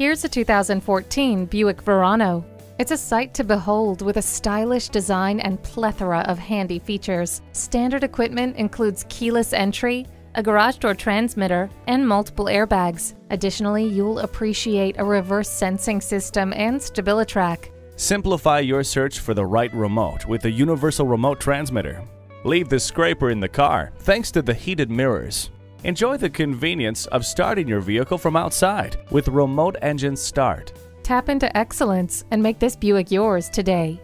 Here's a 2014 Buick Verano. It's a sight to behold with a stylish design and plethora of handy features. Standard equipment includes keyless entry, a garage door transmitter, and multiple airbags. Additionally, you'll appreciate a reverse sensing system and StabiliTrak. Simplify your search for the right remote with the universal remote transmitter. Leave the scraper in the car thanks to the heated mirrors. Enjoy the convenience of starting your vehicle from outside with remote engine start. Tap into excellence and make this Buick yours today.